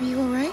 Are you alright?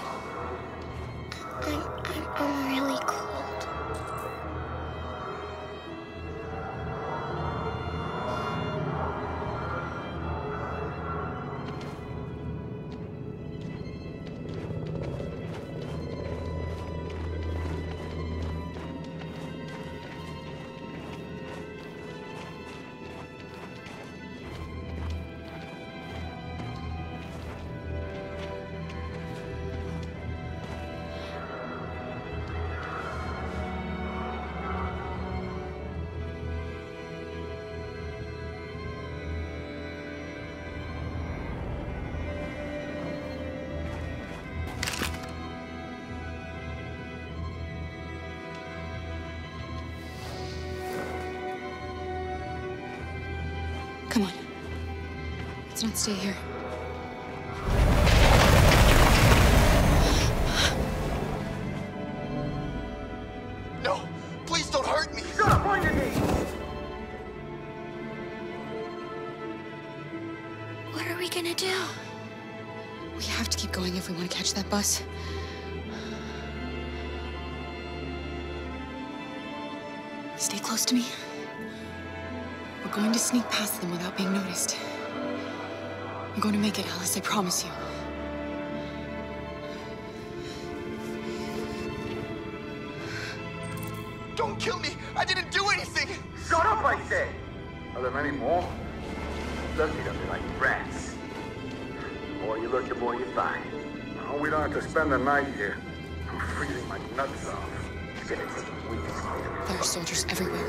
Come on. Let's not stay here. No, please don't hurt me. Shut up on your knees! What are we gonna do? We have to keep going if we want to catch that bus. Stay close to me. We're going to sneak past them without being noticed. I'm going to make it, Alice, I promise you. Don't kill me. I didn't do anything. Shut up, I say! Are there many more? Lucky them like rats. The more you look, the more you find. Oh, we don't have to spend the night here. I'm freezing my nuts off. It's gonna weeks. There are soldiers everywhere.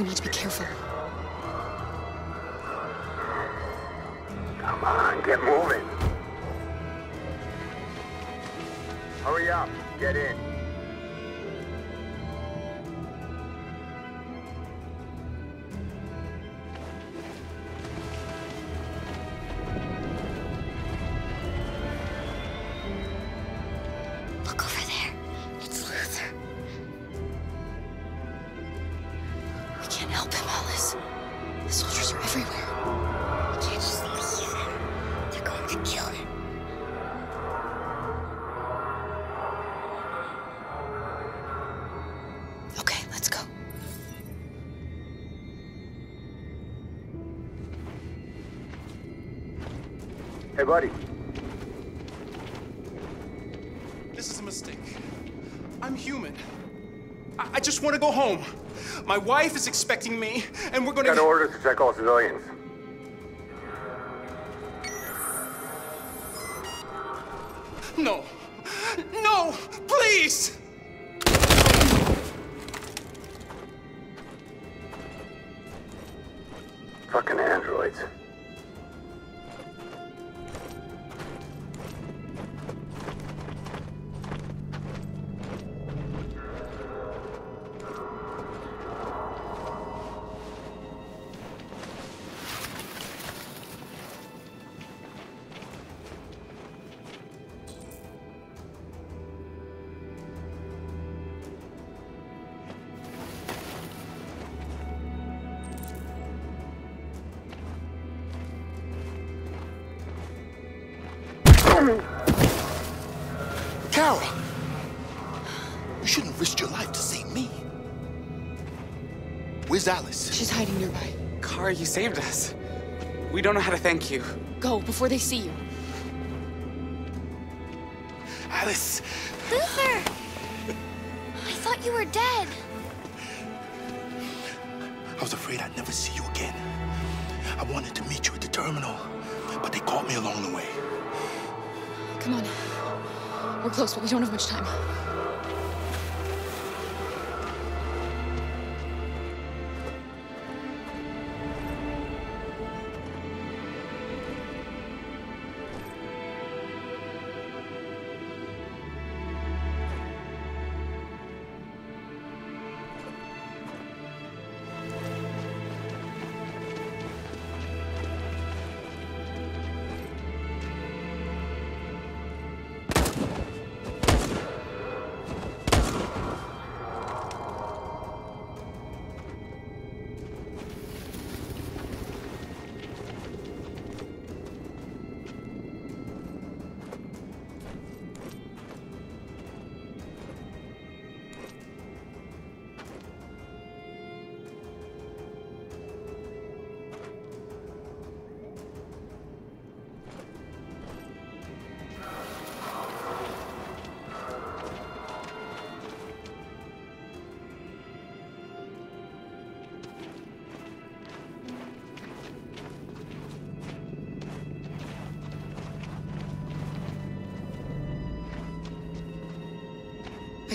We need to be careful. Get moving. Hurry up, get in. Hey, buddy. This is a mistake. I'm human. I, I just want to go home. My wife is expecting me, and we're gonna. Got orders to check all civilians. No! No! Please! Fucking androids. Kara! You shouldn't have risked your life to save me. Where's Alice? She's hiding nearby. Kara, you saved us. We don't know how to thank you. Go before they see you. Alice! Luther! I thought you were dead. I was afraid I'd never see you again. I wanted to meet you at the terminal, but they caught me along the way. Come on. We're close, but we don't have much time.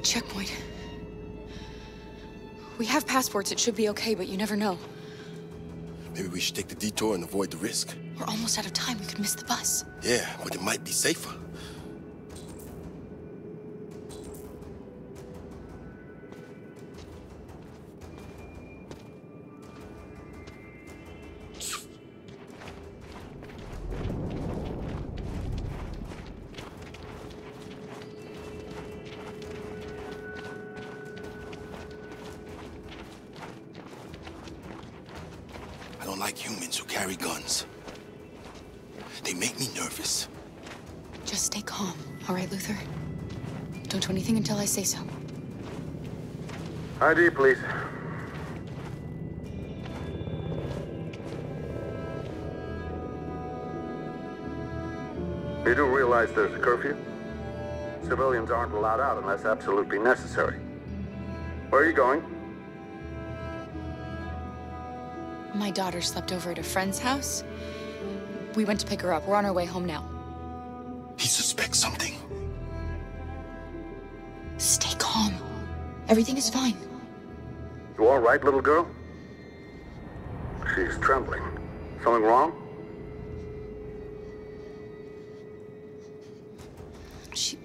Checkpoint. We have passports, it should be okay, but you never know. Maybe we should take the detour and avoid the risk. We're almost out of time. We could miss the bus. Yeah, but it might be safer. Like humans who carry guns. They make me nervous. Just stay calm, all right, Luther? Don't do anything until I say so. ID, please. You do realize there's a curfew? Civilians aren't allowed out unless absolutely necessary. Where are you going? My daughter slept over at a friend's house. We went to pick her up. We're on our way home now. He suspects something. Stay calm. Everything is fine. You all right, little girl? She's trembling. Something wrong? She.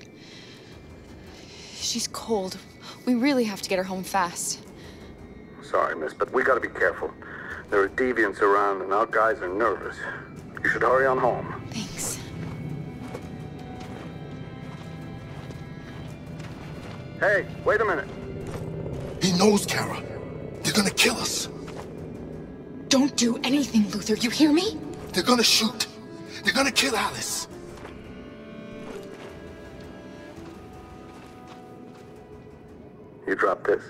She's cold. We really have to get her home fast. Sorry, miss, but we gotta be careful. There are deviants around, and our guys are nervous. You should hurry on home. Thanks. Hey, wait a minute. He knows Kara. They're gonna kill us. Don't do anything, Luther. You hear me? They're gonna shoot. They're gonna kill Alice. You drop this.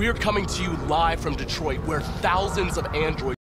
We're coming to you live from Detroit, where thousands of androids